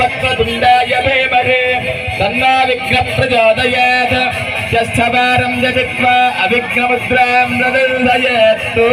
वक्रतुण्डाय भेमहे तन्ना विघ्नप्रचोदयात् ह्यस्थवारं जपित्वा अविघ्नमुद्रां प्रदर्शयत्तु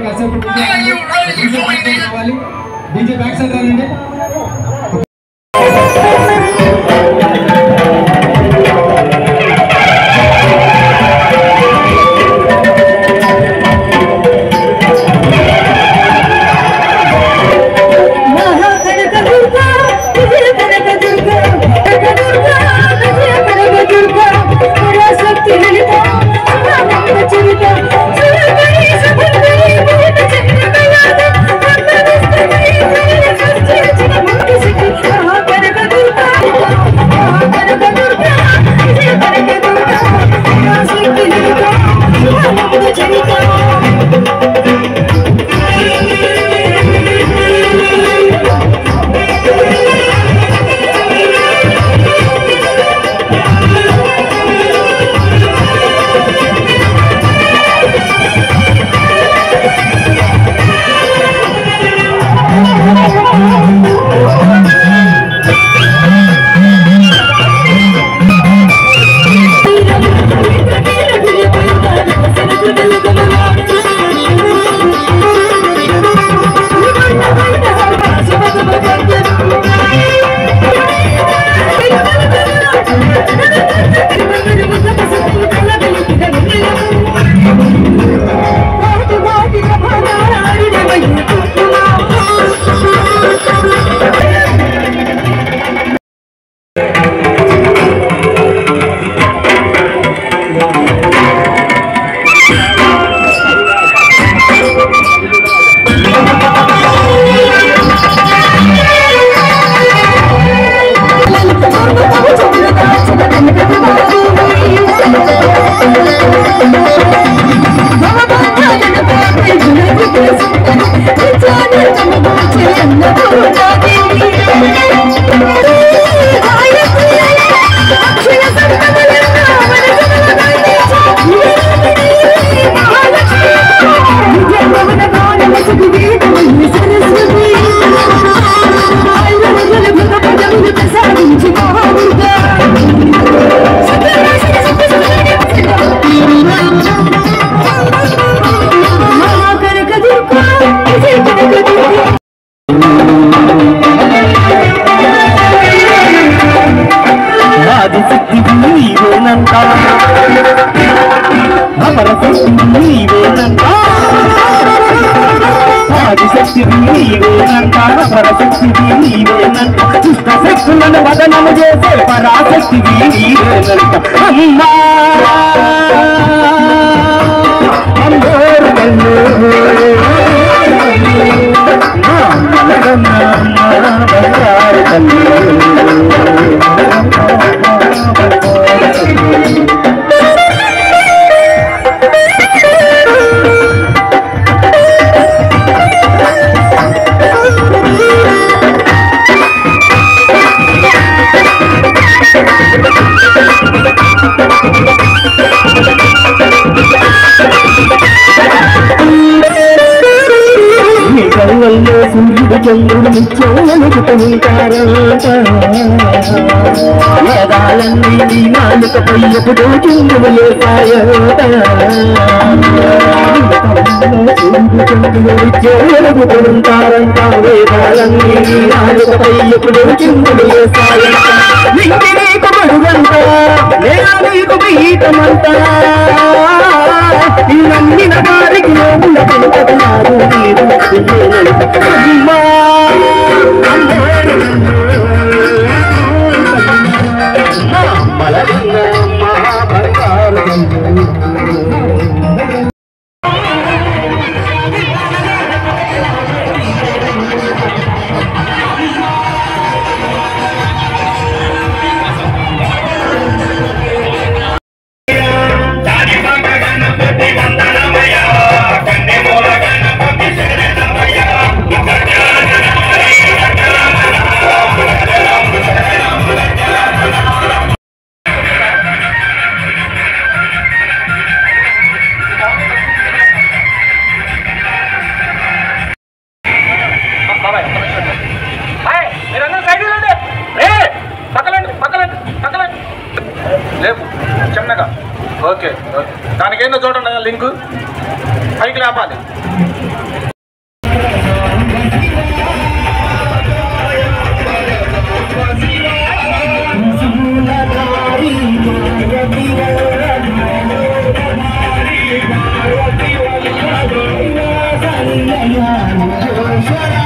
కాసేపు డీజే బ్యాక్ సైడ్ రండి I'm అమరశక్తి నీవేనంట దుష్ట శక్తులను వదనము చేసే పరాశక్తి నీవేనంట అమ్మా. చంద్రుడు నిత్యములుగుతూ ఉంటారంట వేదాలన్నీ నీ నాలుకపై చంద్రుడు నిత్యములుగుతూ వేదాలన్నీ నీ నాలుకపై ఎప్పుడూ చిందులు లేపాయంట. నీకు మడుగంట నీకు నమ్మిన ఓకే ఓకే. దానికి ఏందో చూడండి లింక్? పైకి లేపాలి. Yeah.